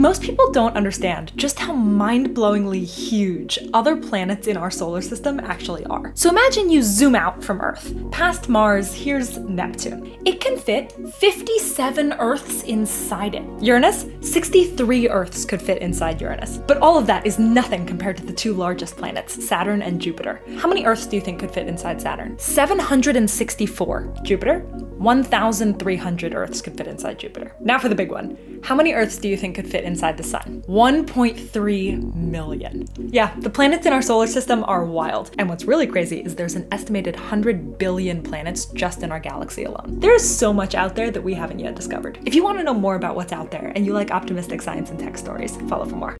Most people don't understand just how mind-blowingly huge other planets in our solar system actually are. So imagine you zoom out from Earth. Past Mars, here's Neptune. It can fit 57 Earths inside it. Uranus, 63 Earths could fit inside Uranus. But all of that is nothing compared to the two largest planets, Saturn and Jupiter. How many Earths do you think could fit inside Saturn? 764. Jupiter? 1,300 Earths could fit inside Jupiter. Now for the big one. How many Earths do you think could fit inside the Sun? 1.3 million. Yeah, the planets in our solar system are wild. And what's really crazy is there's an estimated 100 billion planets just in our galaxy alone. There is so much out there that we haven't yet discovered. If you want to know more about what's out there and you like optimistic science and tech stories, follow for more.